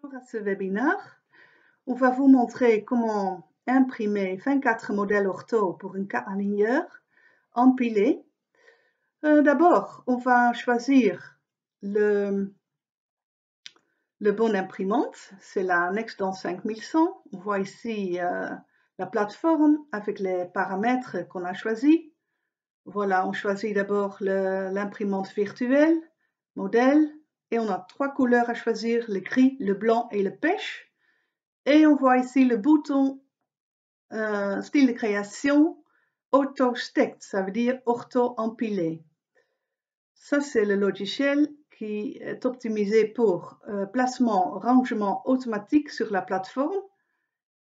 Bonjour à ce webinaire. On va vous montrer comment imprimer 24 modèles ortho pour un cas aligneur empilé. Euh, D'abord, on va choisir le, le bon imprimante. C'est la Nextdent 5100. On voit ici euh, la plateforme avec les paramètres qu'on a choisis. Voilà, on choisit d'abord l'imprimante virtuelle, modèle, et on a trois couleurs à choisir, le gris, le blanc et le pêche. Et on voit ici le bouton euh, style de création auto-stacked, ça veut dire ortho-empilé. Ça, c'est le logiciel qui est optimisé pour euh, placement, rangement automatique sur la plateforme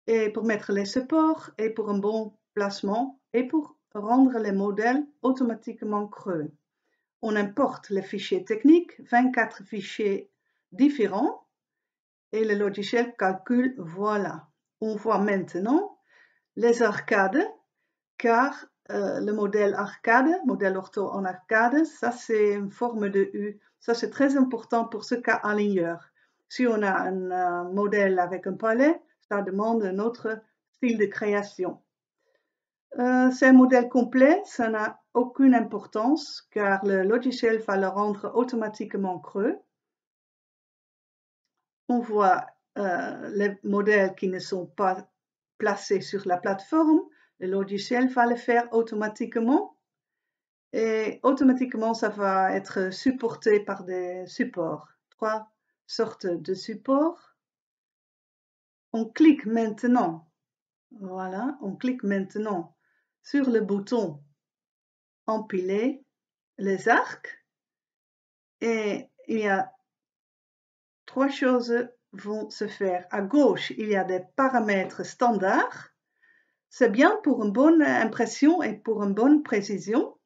et pour mettre les supports et pour un bon placement et pour rendre les modèles automatiquement creux on importe les fichiers techniques, 24 fichiers différents, et le logiciel calcule, voilà. On voit maintenant les arcades, car euh, le modèle arcade, modèle ortho en arcade, ça c'est une forme de U. Ça c'est très important pour ce cas aligneur. Si on a un modèle avec un palais, ça demande un autre style de création. Euh, c'est un modèle complet, ça n'a aucune importance car le logiciel va le rendre automatiquement creux. On voit euh, les modèles qui ne sont pas placés sur la plateforme. Le logiciel va le faire automatiquement et automatiquement ça va être supporté par des supports. Trois sortes de supports. On clique maintenant. Voilà, on clique maintenant sur le bouton empiler les arcs et il y a trois choses vont se faire. À gauche, il y a des paramètres standards. C'est bien pour une bonne impression et pour une bonne précision.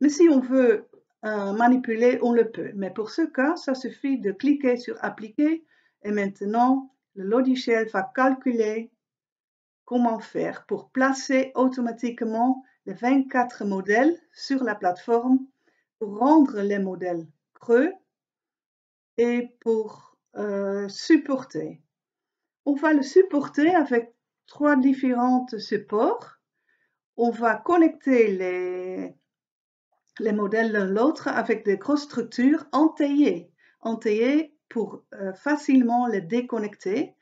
Mais si on veut euh, manipuler, on le peut. Mais pour ce cas, ça suffit de cliquer sur Appliquer et maintenant, le logiciel va calculer comment faire pour placer automatiquement les 24 modèles sur la plateforme pour rendre les modèles creux et pour euh, supporter. On va le supporter avec trois différents supports. On va connecter les, les modèles l'un l'autre avec des grosses structures entaillées, entaillées pour euh, facilement les déconnecter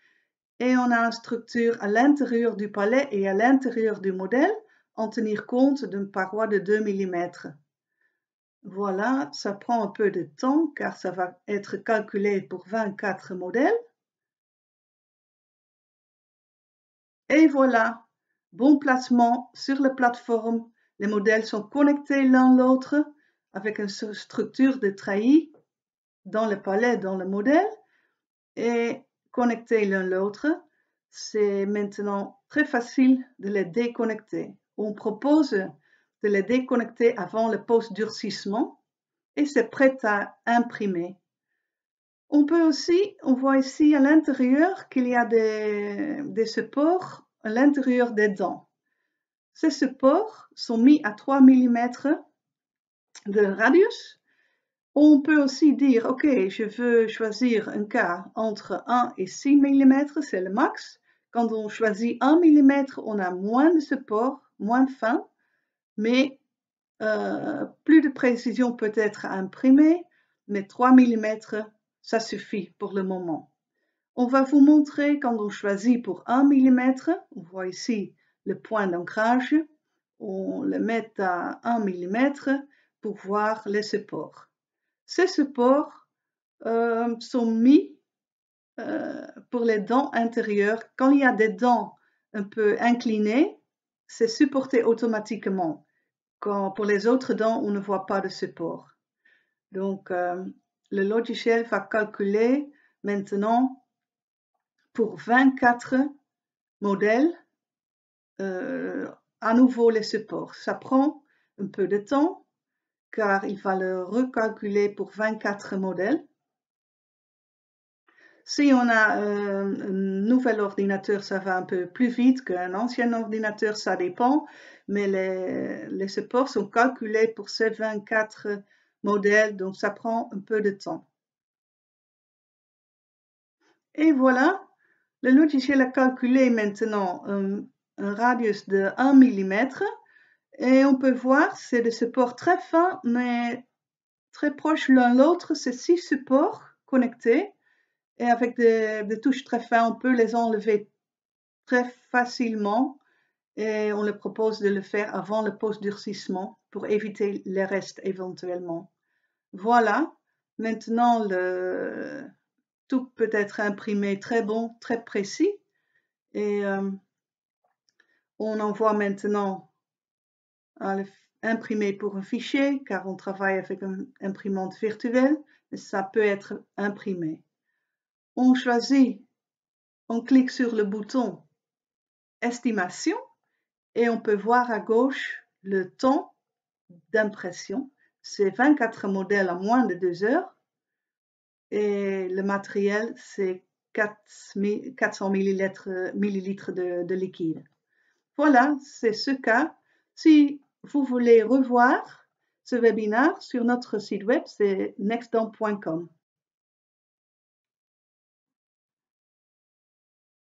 et on a une structure à l'intérieur du palais et à l'intérieur du modèle en tenir compte d'une paroi de 2 mm. Voilà, ça prend un peu de temps car ça va être calculé pour 24 modèles. Et voilà, bon placement sur la plateforme. Les modèles sont connectés l'un l'autre avec une structure de treillis dans le palais, dans le modèle. Et connecter l'un l'autre, c'est maintenant très facile de les déconnecter. On propose de les déconnecter avant le post-durcissement et c'est prêt à imprimer. On peut aussi, on voit ici à l'intérieur qu'il y a des, supports à l'intérieur des dents. Ces supports sont mis à 3 mm de radius on peut aussi dire, OK, je veux choisir un cas entre 1 et 6 mm, c'est le max. Quand on choisit 1 mm, on a moins de support, moins fin, mais euh, plus de précision peut être imprimée, mais 3 mm, ça suffit pour le moment. On va vous montrer quand on choisit pour 1 mm, on voit ici le point d'ancrage, on le met à 1 mm pour voir les supports. Ces supports euh, sont mis euh, pour les dents intérieures. Quand il y a des dents un peu inclinées, c'est supporté automatiquement. Quand pour les autres dents, on ne voit pas de support. Donc, euh, le logiciel va calculer maintenant pour 24 modèles à nouveau les supports. Ça prend un peu de temps, car il va le recalculer pour 24 modèles. Si on a euh, un nouvel ordinateur, ça va un peu plus vite qu'un ancien ordinateur, ça dépend, mais les, supports sont calculés pour ces 24 modèles, donc ça prend un peu de temps. Et voilà, le logiciel a calculé maintenant un, un radius de 1 mm et on peut voir, c'est des supports très fins, mais très proches l'un l'autre. C'est six supports connectés. Et avec des, touches très fines, on peut les enlever très facilement. Et on le propose de le faire avant le post-durcissement pour éviter les restes éventuellement. Voilà. Maintenant, tout peut être imprimé très bon, très précis. Et euh, on envoie maintenant à imprimer pour un fichier car on travaille avec une imprimante virtuelle, mais ça peut être imprimé. On choisit, on clique sur le bouton estimation et on peut voir à gauche le temps d'impression. C'est 24 modèles en moins de 2 heures et le matériel c'est 400 millilitres, de, de liquide. Voilà, c'est ce cas. Si vous voulez revoir ce webinaire sur notre site web, c'est nextdom.com.